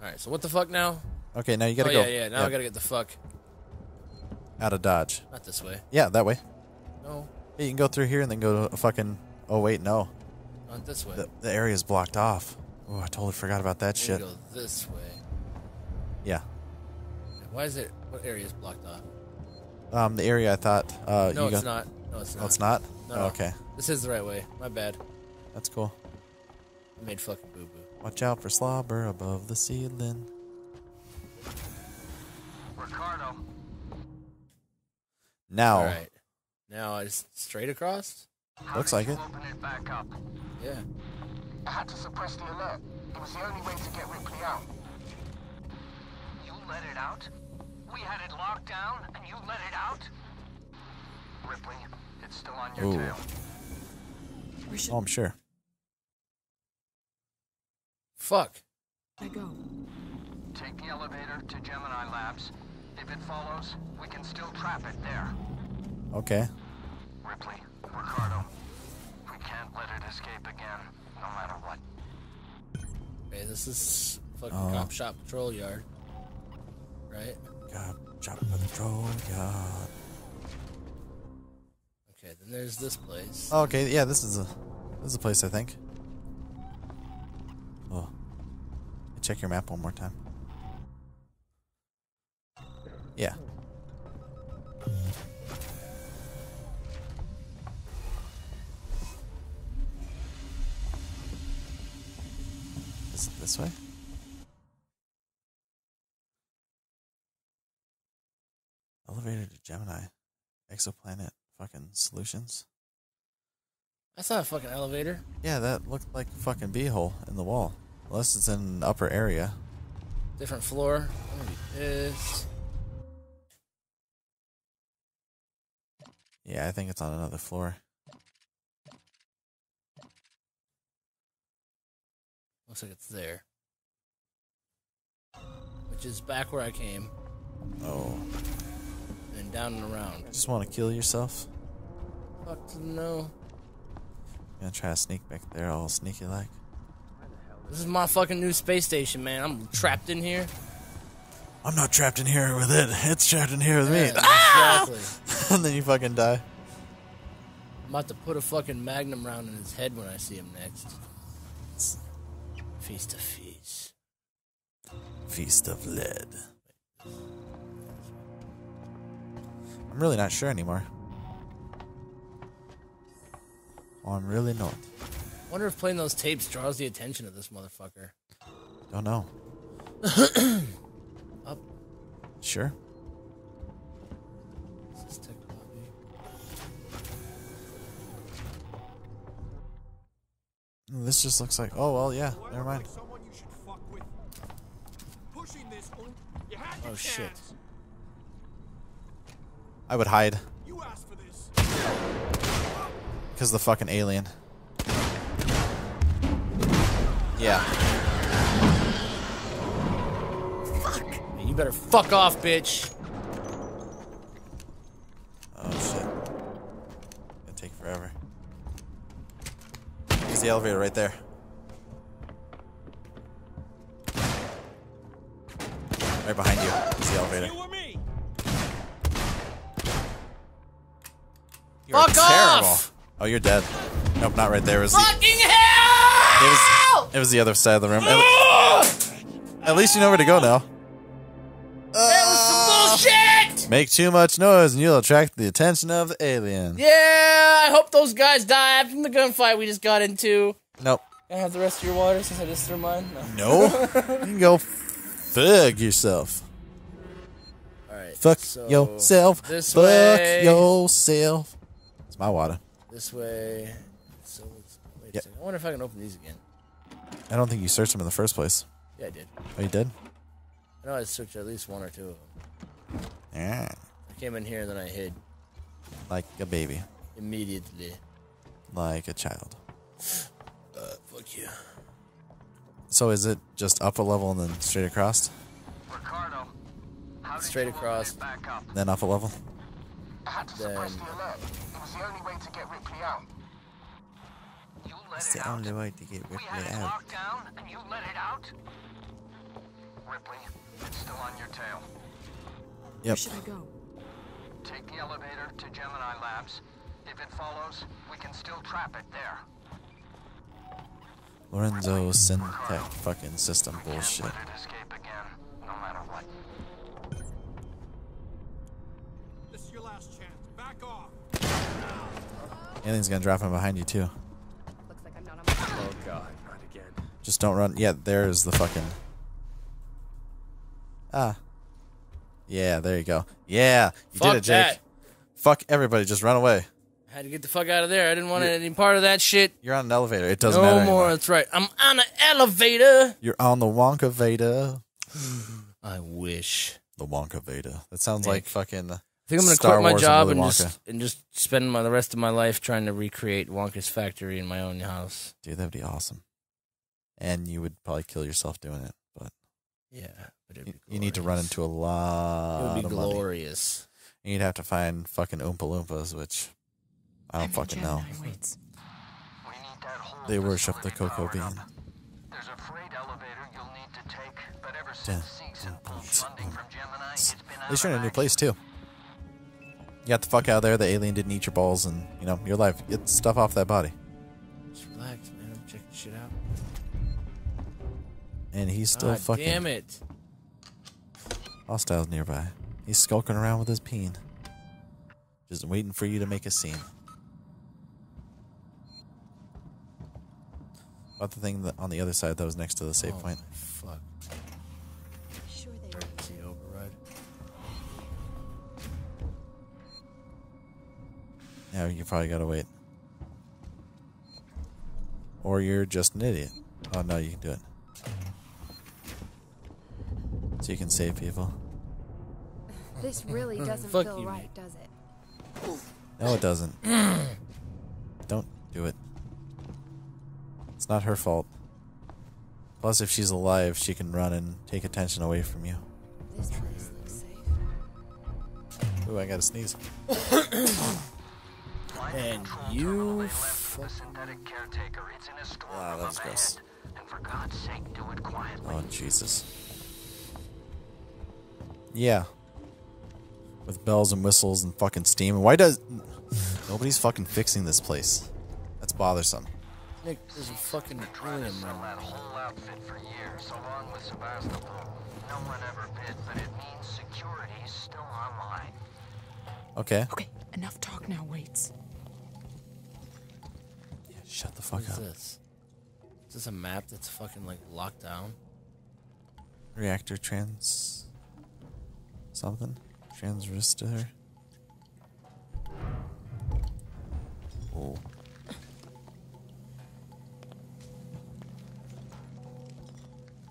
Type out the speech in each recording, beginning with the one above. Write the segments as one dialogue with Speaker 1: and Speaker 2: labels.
Speaker 1: Alright, so what the fuck now?
Speaker 2: Okay, now you gotta
Speaker 1: oh,
Speaker 2: go.
Speaker 1: yeah, yeah. Now I gotta get the fuck.
Speaker 2: out of Dodge.
Speaker 1: Not this way.
Speaker 2: Yeah, that way.
Speaker 1: No,
Speaker 2: Yeah, you can go through here and then go to a fucking. Oh wait, no.
Speaker 1: not this way.
Speaker 2: The the area's blocked off. Oh, I totally forgot about that
Speaker 1: We
Speaker 2: shit.
Speaker 1: go this way.
Speaker 2: Yeah.
Speaker 1: Why is it? What area is blocked off?
Speaker 2: Um, the area I thought. Uh,
Speaker 1: No,
Speaker 2: you
Speaker 1: it's
Speaker 2: go-
Speaker 1: not. No, it's not.
Speaker 2: Oh, it's not.
Speaker 1: No,
Speaker 2: Oh, okay,
Speaker 1: This is the right way. My bad.
Speaker 2: that's cool.
Speaker 1: I made fucking boo boo.
Speaker 2: Watch out for slobber above the ceiling.
Speaker 3: Ricardo,
Speaker 2: Now,
Speaker 1: All right. Now uh, I just straight across.
Speaker 3: how
Speaker 2: Looks like it.
Speaker 3: Open it back up.
Speaker 1: Yeah.
Speaker 3: I had to suppress the alert. It was the only way to get Ripley out. You let it out? We had it locked down, and you let it out? Ripley, it's still on your
Speaker 2: Ooh.
Speaker 3: tail.
Speaker 4: Where should
Speaker 2: oh, I'm sure.
Speaker 1: Fuck.
Speaker 4: I go?
Speaker 3: Take the elevator to Gemini Labs. If it follows, we can still trap it there.
Speaker 2: Okay.
Speaker 3: Ripley, Ricardo, we can't let it escape again, no matter what.
Speaker 1: Hey, this is fucking
Speaker 2: Oh.
Speaker 1: cop shop patrol yard. Right.
Speaker 2: God, drop patrol. yard.
Speaker 1: Okay, then there's this place.
Speaker 2: Oh, okay, yeah, this is a this is a place I think. Oh. Check your map one more time. Yeah. Is it this way? Elevator to Gemini. Exoplanet fucking solutions.
Speaker 1: That's not a fucking elevator.
Speaker 2: Yeah, that looked like a fucking beehole in the wall. Unless it's in an upper area.
Speaker 1: Different floor. I'm pissed.
Speaker 2: Yeah, I think it's on another floor.
Speaker 1: Looks like it's there. Which is back where I came,
Speaker 2: Oh.
Speaker 1: and down and around.
Speaker 2: Just want to kill yourself?
Speaker 1: Fuck to know.
Speaker 2: Gonna try to sneak back there all sneaky like.
Speaker 1: This is my fucking new space station, man. I'm trapped in here.
Speaker 2: I'm not trapped in here with it. It's trapped in here with me.
Speaker 1: Yeah, exactly. Ah!
Speaker 2: and then you fucking die.
Speaker 1: I'm about to put a fucking magnum round in his head when I see him next. Feast of feast.
Speaker 2: Feast of lead. I'm really not sure anymore. Oh, I'm really not.
Speaker 1: Wonder if playing those tapes draws the attention of this motherfucker.
Speaker 2: Don't know.
Speaker 1: Up.
Speaker 2: Sure.
Speaker 1: This is tech lobby.
Speaker 2: This just looks like. Oh well, yeah. Never mind.
Speaker 5: Someone you should fuck with. Pushing this, Un- you had
Speaker 1: Oh shit.
Speaker 2: I would hide
Speaker 5: You asked
Speaker 2: because the fucking alien. Yeah.
Speaker 1: Hey, you better fuck off, bitch.
Speaker 2: Oh shit. Gonna take forever. There's the elevator right there. Right behind you. Is the elevator.
Speaker 5: You or me?
Speaker 2: You are
Speaker 1: Fuck
Speaker 2: terrible.
Speaker 1: off!
Speaker 2: Oh, you're dead. Nope, not right there. It it was the other side of the room. At, ah! at least you know where to go now.
Speaker 1: That was some bullshit!
Speaker 2: Make too much noise and you'll attract the attention of the alien.
Speaker 1: Yeah, I hope those guys die from the gunfight we just got into.
Speaker 2: Nope.
Speaker 1: Can I have the rest of your water since I just threw mine? No.
Speaker 2: No. you can go fuck yourself.
Speaker 1: Alright.
Speaker 2: Fuck
Speaker 1: so
Speaker 2: yourself.
Speaker 1: This
Speaker 2: Fuck
Speaker 1: way.
Speaker 2: yourself. It's my water.
Speaker 1: This way. So wait
Speaker 2: Yep.
Speaker 1: a second. I wonder if I can open these again.
Speaker 2: I don't think you searched them in the first place.
Speaker 1: Yeah, I did.
Speaker 2: Oh, you did?
Speaker 1: I know I searched at least one or two of them.
Speaker 2: Yeah.
Speaker 1: I came in here and then I hid
Speaker 2: Like a baby.
Speaker 1: immediately.
Speaker 2: Like a child.
Speaker 1: Uh, fuck you.
Speaker 2: So is it just up a level and then straight across?
Speaker 3: Ricardo, how
Speaker 1: Straight across.
Speaker 3: it back up?
Speaker 2: Then up a level?
Speaker 3: I had to suppress
Speaker 1: Then-
Speaker 3: the alert. It was the only way to get Ripley out.
Speaker 2: It's the only way to get Ripley out.
Speaker 3: Locked down and you let it out. Ripley, it's still on your tail.
Speaker 2: Yep.
Speaker 4: Where should I go?
Speaker 3: Take the elevator to Gemini Labs. If it follows, we can still trap it there.
Speaker 2: Lorenzo Syntech fucking system bullshit. Anything's gonna drop him behind you too. Just don't run. Yeah, there's the fucking. Ah. Yeah, there you go. Yeah, you
Speaker 1: Fuck
Speaker 2: did it, Jake.
Speaker 1: that.
Speaker 2: Fuck everybody. Just run away.
Speaker 1: Had to get the fuck out of there. I didn't want any part of that shit.
Speaker 2: You're on an elevator. It doesn't
Speaker 1: no
Speaker 2: matter
Speaker 1: more.
Speaker 2: anymore.
Speaker 1: That's right. I'm on an elevator.
Speaker 2: You're on the Wonka Veda.
Speaker 1: I wish.
Speaker 2: The Wonka Veda. That sounds like fucking.
Speaker 1: I think I'm gonna
Speaker 2: Star
Speaker 1: quit my
Speaker 2: Wars
Speaker 1: job
Speaker 2: Willy
Speaker 1: and just and just spend my, the rest of my life trying to recreate Wonka's factory in my own house.
Speaker 2: Dude, that'd be awesome. And you would probably kill yourself doing it, but
Speaker 1: Yeah, but it'd
Speaker 2: you,
Speaker 1: be
Speaker 2: you need to run into a lot
Speaker 1: It would be
Speaker 2: of money.
Speaker 1: glorious.
Speaker 2: And You'd have to find fucking Oompa Loompas, which I don't
Speaker 4: I'm
Speaker 2: fucking know.
Speaker 3: We need that whole
Speaker 2: They worship the
Speaker 3: facility
Speaker 2: cocoa bean.
Speaker 3: up. There's a freight elevator you'll need to take, but ever
Speaker 2: Dun,
Speaker 3: since Seegson pulled funding from Gemini, it's been
Speaker 2: At least
Speaker 3: out
Speaker 2: you're in a new place too. You got the fuck out of there. The alien didn't eat your balls, and you know your life. Get stuff off that body.
Speaker 1: Just relax,
Speaker 2: And he's still
Speaker 1: God
Speaker 2: fucking
Speaker 1: damn it.
Speaker 2: hostiles nearby. He's skulking around with his peen, just waiting for you to make a scene. About the thing that on the other side that was next to the save
Speaker 1: oh
Speaker 2: point.
Speaker 1: my fuck.
Speaker 4: Sure they.
Speaker 1: Emergency override.
Speaker 2: Yeah, you probably gotta wait. Or you're just an idiot. Oh no, you can do it. So you can save people.
Speaker 6: This really doesn't
Speaker 1: Fuck
Speaker 6: feel
Speaker 1: you,
Speaker 6: right,
Speaker 1: mate.
Speaker 6: does it?
Speaker 2: No, it doesn't. Don't do it. It's not her fault. Plus, if she's alive, she can run and take attention away from you.
Speaker 4: This place looks safe.
Speaker 2: Ooh, I gotta sneeze.
Speaker 1: And
Speaker 3: Control
Speaker 1: you
Speaker 3: terminal they left for
Speaker 1: fuck-
Speaker 3: the synthetic caretaker. It's in a
Speaker 2: Ah, that's
Speaker 3: up
Speaker 2: gross.
Speaker 3: ahead. And
Speaker 2: Yeah. With bells and whistles and fucking steam. And why does. Nobody's fucking fixing this place. That's bothersome.
Speaker 1: Nick, there's a fucking
Speaker 3: Trying to
Speaker 1: alien
Speaker 3: that whole outfit for years, along with Sevastopol. No one ever bid, but it means security's still online.
Speaker 2: Okay.
Speaker 4: Okay, enough talk now, Waits.
Speaker 2: Shut the fuck
Speaker 1: What is
Speaker 2: up.
Speaker 1: this? Is this a map that's fucking like locked down?
Speaker 2: Reactor trans. Something? Transistor? Oh.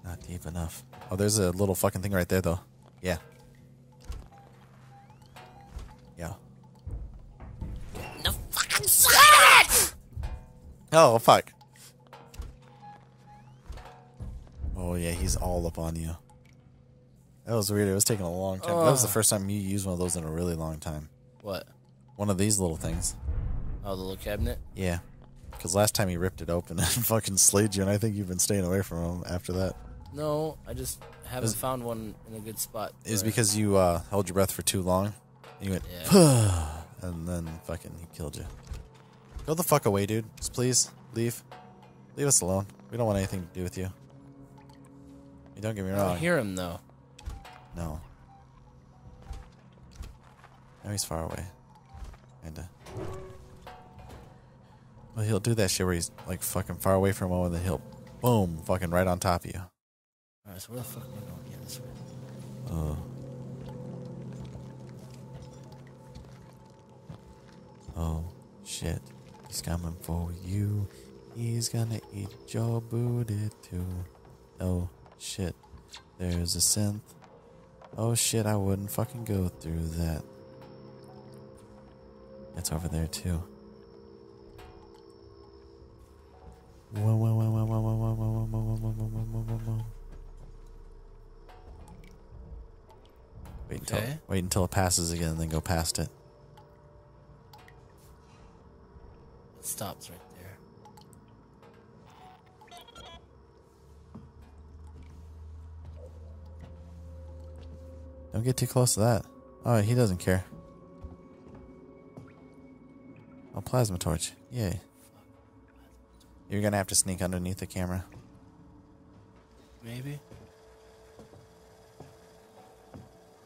Speaker 2: Not deep enough. Oh, there's a little fucking thing right there, though. Yeah. Yeah.
Speaker 1: No fucking shit!
Speaker 2: Oh, fuck. Oh, yeah, he's all up on you. That was weird. It was taking a long time. That was the first time you used one of those in a really long time.
Speaker 1: What?
Speaker 2: One of these little things.
Speaker 1: Oh, the little cabinet?
Speaker 2: Yeah. Because last time he ripped it open and fucking slayed you, and I think you've been staying away from him after that.
Speaker 1: No, I just haven't
Speaker 2: Was-
Speaker 1: found one in a good spot.
Speaker 2: It was because you uh, held your breath for too long. And you went,
Speaker 1: Yeah.
Speaker 2: and then fucking he killed you. Go the fuck away, dude. Just please leave. Leave us alone. We don't want anything to do with you. You don't get me wrong.
Speaker 1: don't hear him though.
Speaker 2: No. Now he's far away. Kinda. Well, he'll do that shit where he's like fucking far away from him and then he'll boom, fucking right on top of you.
Speaker 1: Alright, so where the fuck am I going? Yeah, this way.
Speaker 2: Oh. Uh. Oh, shit. He's coming for you. He's gonna eat your booty too. Oh, shit. There's a synth. Oh, shit. I wouldn't fucking go through that. It's over there too. Whoa, whoa, whoa, whoa, whoa, whoa, whoa, whoa, whoa, whoa, whoa, whoa, whoa, whoa, whoa. Wait until
Speaker 1: Okay.
Speaker 2: wait until it passes again, and then go past it.
Speaker 1: It stops right there.
Speaker 2: Don't get too close to that. Oh, he doesn't care. Oh, plasma torch. Yay. You're gonna have to sneak underneath the camera.
Speaker 1: Maybe.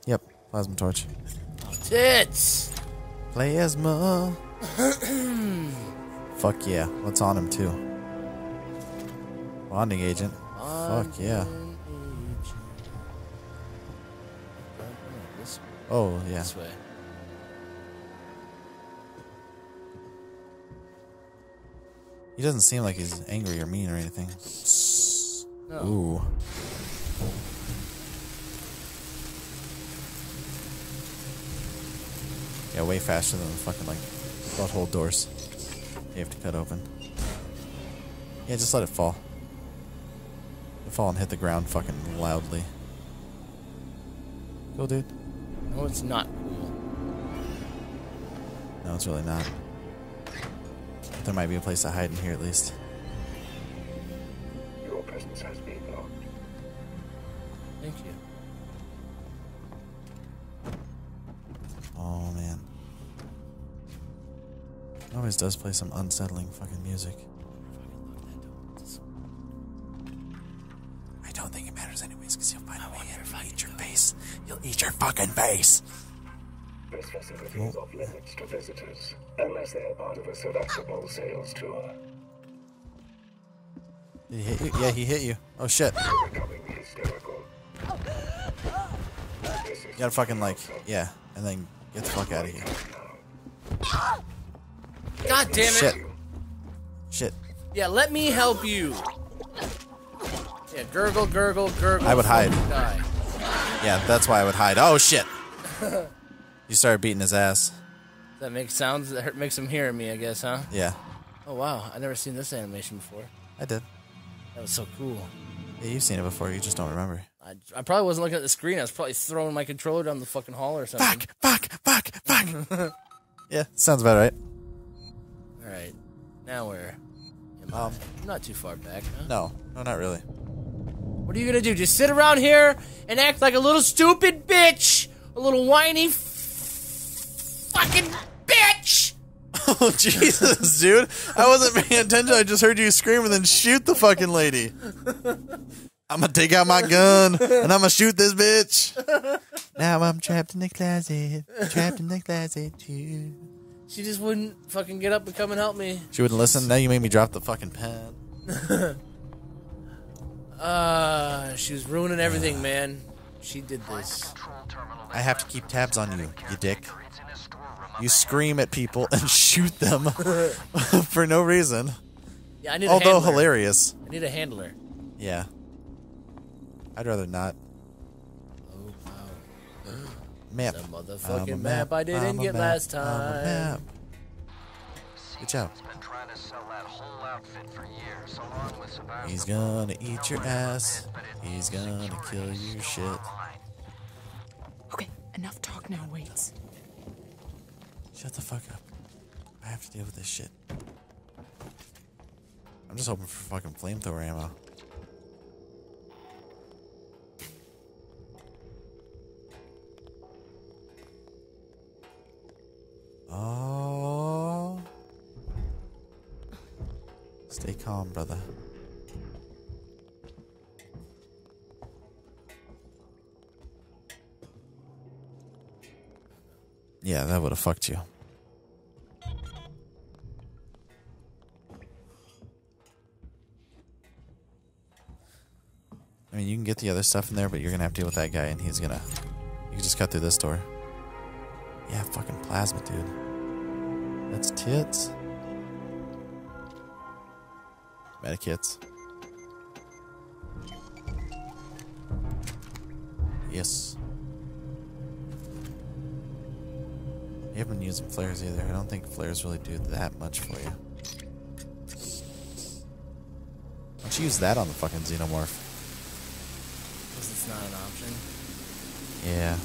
Speaker 2: Yep, plasma torch.
Speaker 1: Oh, tits.
Speaker 2: Plasma. Fuck yeah. What's on him too? Bonding agent. Fuck yeah. Oh yeah.
Speaker 1: this way.
Speaker 2: He doesn't seem like he's angry or mean or anything.
Speaker 1: No.
Speaker 2: Ooh. Yeah, way faster than the fucking like butthole doors. You have to cut open. Yeah, just let it fall. It'll fall and hit the ground fucking loudly. Cool, dude.
Speaker 1: No, it's not cool.
Speaker 2: No, it's really not. But there might be a place to hide in here at least.
Speaker 7: Your presence has been logged.
Speaker 1: Thank you.
Speaker 2: Oh man. It always does play some unsettling fucking music. Don't think it matters anyways, because you'll find a way in and eat your face. You'll eat your fucking face!
Speaker 7: This facility is off limits to visitors, unless they are part of a seductible sales tour.
Speaker 2: Did he hit you? Yeah, he hit you. Oh shit. You
Speaker 7: Becoming hysterical. This is
Speaker 2: gotta fucking like, yeah, and then get the fuck out of here.
Speaker 1: God damn it.
Speaker 2: Shit. Shit.
Speaker 1: Yeah, let me help you. Yeah, gurgle, gurgle, gurgle.
Speaker 2: I would hide.
Speaker 1: Die.
Speaker 2: Yeah, that's why I would hide. Oh shit. You started beating his ass.
Speaker 1: That makes sounds that hurt- makes him hear me, I guess, huh?
Speaker 2: Yeah,
Speaker 1: Oh wow, I never seen this animation before.
Speaker 2: I did.
Speaker 1: That was so cool.
Speaker 2: Yeah, you've seen it before, you just don't remember.
Speaker 1: I, I probably wasn't looking at the screen. I was probably throwing my controller down the fucking hall or something.
Speaker 2: Fuck, fuck, fuck, fuck. yeah, sounds about right.
Speaker 1: All right, now where? Am
Speaker 2: Um,
Speaker 1: I? I'm not too far back. Huh?
Speaker 2: No, no, not really.
Speaker 1: What are you gonna do? Just sit around here and act like a little stupid bitch, a little whiny fucking bitch?
Speaker 2: Oh Jesus, dude! I wasn't paying attention. I just heard you scream and then shoot the fucking lady. I'm gonna take out my gun and I'm gonna shoot this bitch. Now I'm trapped in the closet, trapped in the closet too.
Speaker 1: She just wouldn't fucking get up and come and help me.
Speaker 2: She wouldn't listen. Now you made me drop the fucking pen.
Speaker 1: Uh, she was ruining everything, man. She did this.
Speaker 2: I have to keep tabs on you, you dick.
Speaker 3: It's in a storeroom up
Speaker 2: You scream at people and shoot them for no reason.
Speaker 1: Yeah, I need a
Speaker 2: Although
Speaker 1: handler.
Speaker 2: hilarious.
Speaker 1: I need a handler.
Speaker 2: Yeah. I'd rather not.
Speaker 1: Oh wow.
Speaker 2: Map.
Speaker 1: The motherfucking
Speaker 2: a
Speaker 1: map I didn't get
Speaker 2: map,
Speaker 1: last time.
Speaker 2: Map. Good job.
Speaker 3: He's been trying to sell that whole outfit for years, along with Sevastopol.
Speaker 2: He's gonna eat your ass. He's gonna kill your shit.
Speaker 4: Okay, enough talk now, Waits.
Speaker 2: Shut the fuck up. I have to deal with this shit. I'm just hoping for fucking flamethrower ammo. Oh. Stay calm, brother. Yeah, that would have fucked you. I mean, you can get the other stuff in there, but you're gonna have to deal with that guy, and he's gonna. You can just cut through this door. Yeah, fucking plasma, dude. That's tits. Medikits. Yes. You haven't been using flares either. I don't think flares really do that much for you. Why don't you use that on the fucking xenomorph?
Speaker 1: Because it's not an option.
Speaker 2: Yeah.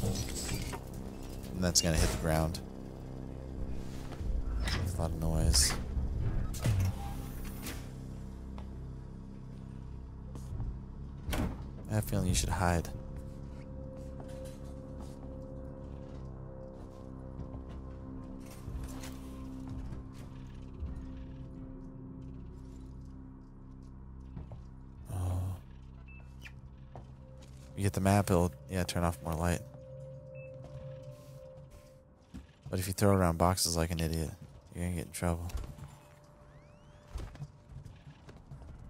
Speaker 2: Hmm. And that's gonna hit the ground. Lot of noise. I have a feeling you should hide. Oh. You get the map, it'll yeah turn off more light. But if you throw around boxes like an idiot, you're gonna get in trouble.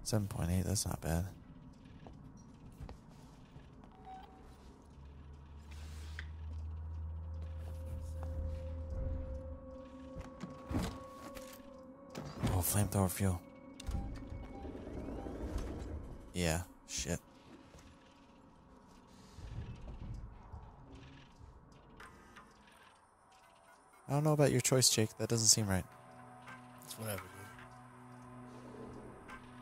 Speaker 2: Seven point eight, that's not bad. Oh, flamethrower fuel. Yeah, shit. I don't know about your choice, Jake. That doesn't seem right.
Speaker 1: It's whatever,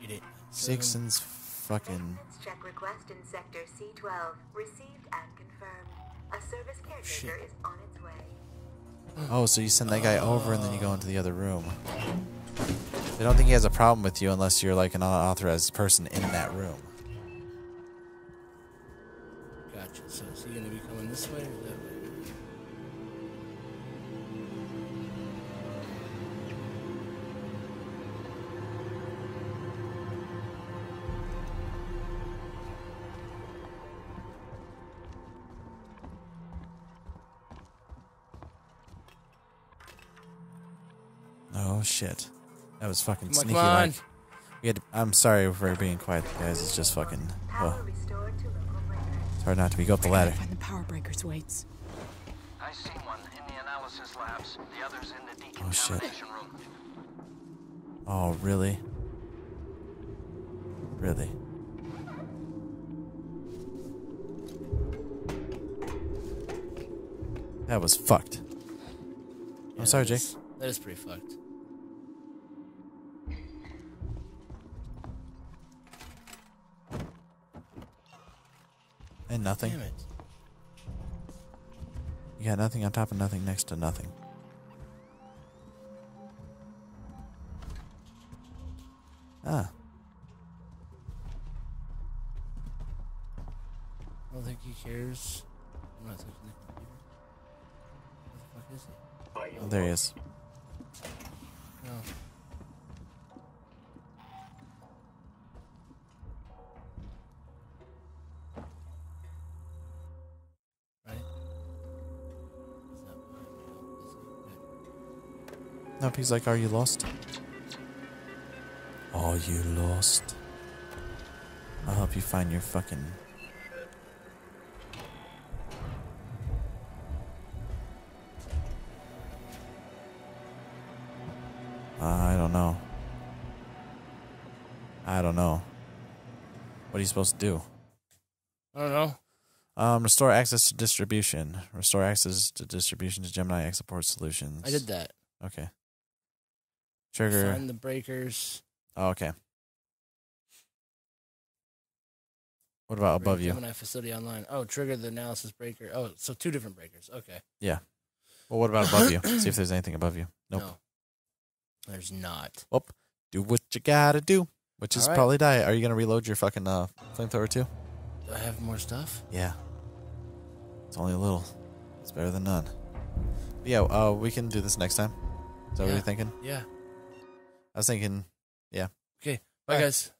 Speaker 1: dude. Eat it.
Speaker 2: Seegson's fucking.
Speaker 8: Check request in sector C12. Received and confirmed. A service caretaker
Speaker 1: Shit.
Speaker 8: is on its way.
Speaker 2: Oh, so you send that guy over and then you go into the other room. They don't think he has a problem with you unless you're like an unauthorized person in that room.
Speaker 1: Gotcha. So is he gonna be coming this way or that way?
Speaker 2: Was fucking
Speaker 1: Come
Speaker 2: sneaky.
Speaker 1: on.
Speaker 2: like. We had to- I'm sorry for being quiet, guys. It's just fucking. Oh,
Speaker 8: restored to local breakers.
Speaker 2: it's hard not to be. Go up the ladder.
Speaker 4: find the power breakers, Waits.
Speaker 3: I see one in the analysis labs. The other's in the
Speaker 2: Oh, shit.
Speaker 3: room.
Speaker 2: Oh really? Really? That was fucked. I'm sorry, Jake.
Speaker 1: That is pretty fucked.
Speaker 2: Nothing.
Speaker 1: Damn it.
Speaker 2: You got nothing on top of nothing next to nothing. Ah,
Speaker 1: I don't think he cares. I'm not touching the computer. What the fuck is he?
Speaker 2: Oh, there he is.
Speaker 1: No.
Speaker 2: Nope, he's like, Are you lost? Are you lost? I'll help you find your fucking. Uh, I don't know. I don't know. What are you supposed to do?
Speaker 1: I don't know.
Speaker 2: Um, restore access to distribution. Restore access to distribution to Gemini Export Solutions.
Speaker 1: I did that.
Speaker 2: Okay. Trigger.
Speaker 1: Find the breakers.
Speaker 2: Oh, okay. What about above you?
Speaker 1: Gemini facility online. Oh, trigger the analysis breaker. Oh, so two different breakers. Okay. Yeah.
Speaker 2: Well, what about above you? See if there's anything above you. Nope.
Speaker 1: No. There's not.
Speaker 2: Do what you gotta do, which is
Speaker 1: right.
Speaker 2: probably die. Are you gonna reload your fucking uh, flamethrower too?
Speaker 1: Do I have more stuff?
Speaker 2: Yeah. It's only a little. It's better than none. But yeah, uh, we can do this next time. Is that what you're thinking?
Speaker 1: Yeah.
Speaker 2: I was thinking, yeah. Okay.
Speaker 1: Bye,
Speaker 2: Bye.
Speaker 1: guys.